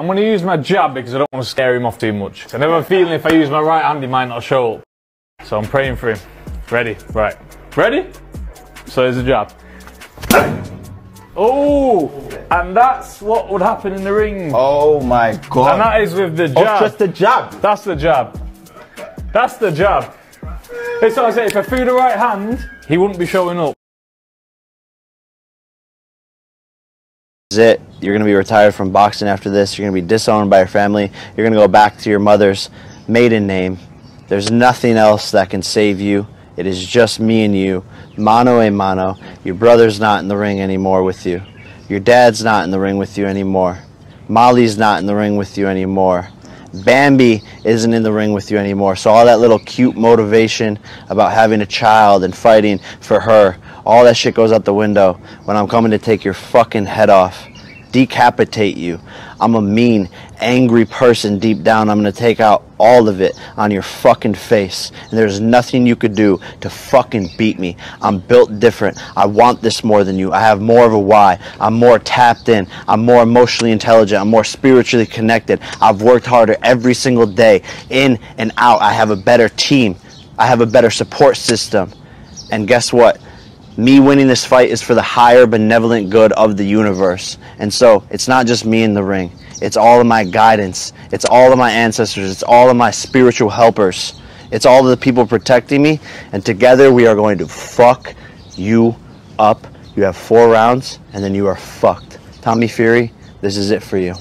I'm going to use my jab because I don't want to scare him off too much. I never have a feeling if I use my right hand, he might not show up. So I'm praying for him. Ready? Right. Ready? So there's a jab. Oh, and that's what would happen in the ring. Oh my god. And that is with the Oh, jab. just the jab. That's the jab. That's the jab. It's what I say, if I threw the right hand, he wouldn't be showing up. is it. You're going to be retired from boxing after this. You're going to be disowned by your family. You're going to go back to your mother's maiden name. There's nothing else that can save you. It is just me and you, mano a mano. Your brother's not in the ring anymore with you. Your dad's not in the ring with you anymore. Molly's not in the ring with you anymore. Bambi isn't in the ring with you anymore. So all that little cute motivation about having a child and fighting for her, all that shit goes out the window when I'm coming to take your fucking head off, decapitate you. I'm a mean, angry person deep down. I'm gonna take out all of it on your fucking face. And there's nothing you could do to fucking beat me. I'm built different. I want this more than you. I have more of a why. I'm more tapped in. I'm more emotionally intelligent. I'm more spiritually connected. I've worked harder every single day, in and out. I have a better team. I have a better support system. And guess what? Me winning this fight is for the higher benevolent good of the universe. And so it's not just me in the ring. It's all of my guidance. It's all of my ancestors. It's all of my spiritual helpers. It's all of the people protecting me. And together we are going to fuck you up. You have four rounds and then you are fucked. Tommy Fury, this is it for you.